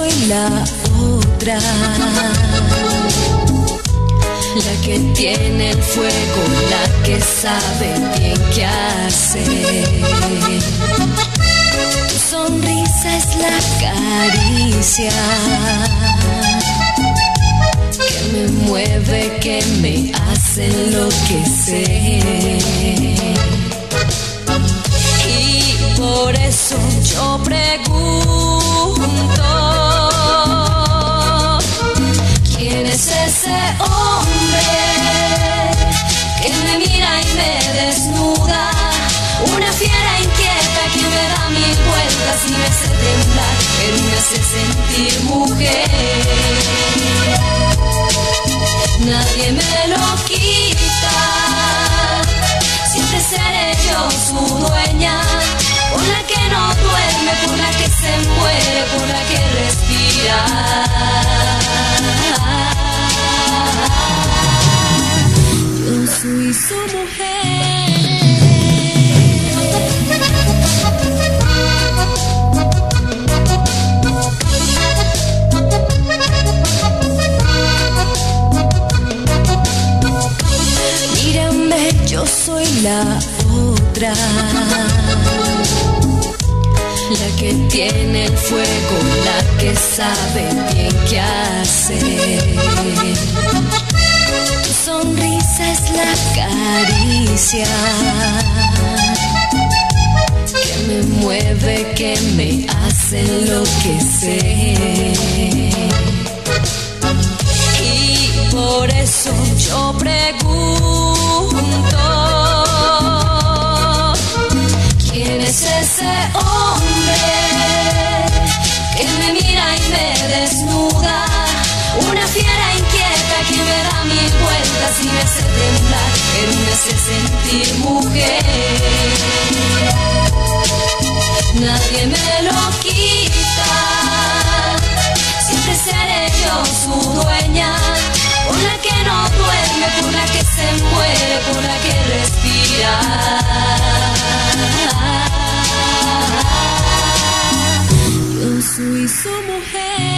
soy la otra. La que tiene el fuego, la que sabe bien qué hacer. Tu sonrisa es la caricia que me mueve, que me hace enloquecer. Y por eso yo pregunto, sentir mujer. Nadie me lo quita, siempre seré yo su dueña, por la que no duerme, por la que se muere, por la que respira. Yo soy su mujer. La otra. La que tiene el fuego, la que sabe bien qué hacer. Tu sonrisa es la caricia que me mueve, que me hace enloquecer. Y por eso yo pregunto, ese hombre que me mira y me desnuda? Una fiera inquieta que me da mil vueltas y me hace temblar, pero me hace sentir mujer. Nadie me lo quita, siempre seré yo su dueña, por la que no duerme, por la que se muere, por la que respira. Yo soy su mujer.